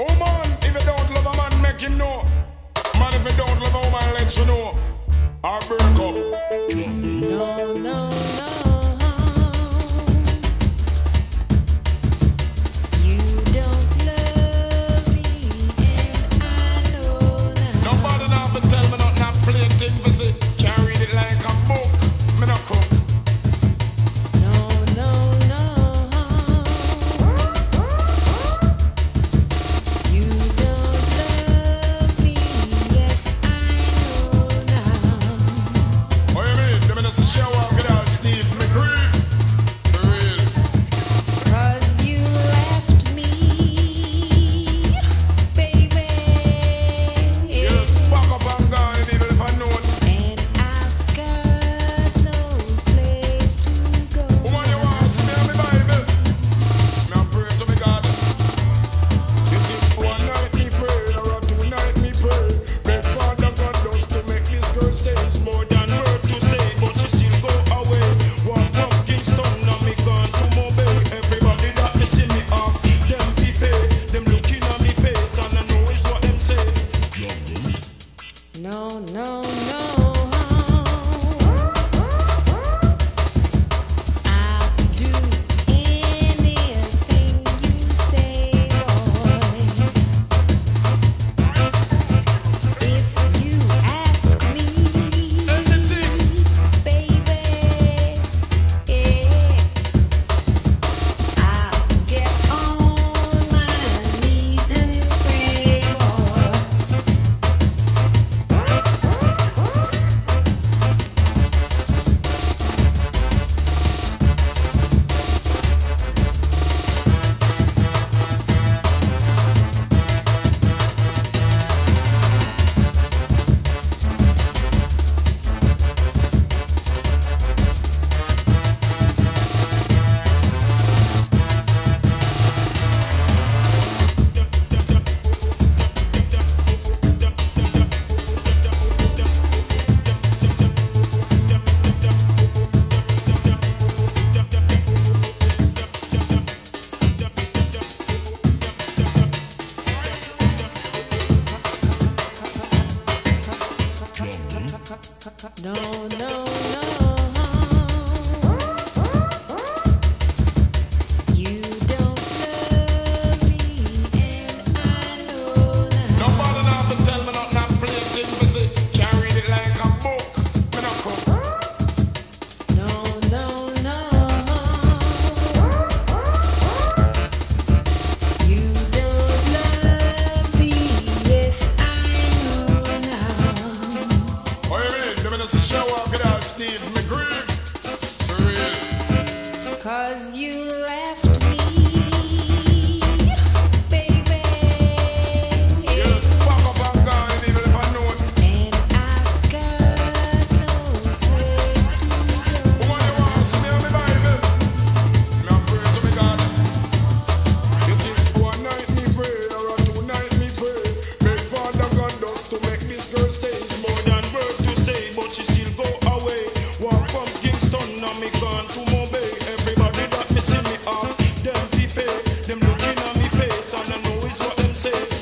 Oh man, if you don't love a man, make him know. Man, if you don't love a woman, let you know. I'll break up. No. yes, all I know is what them say.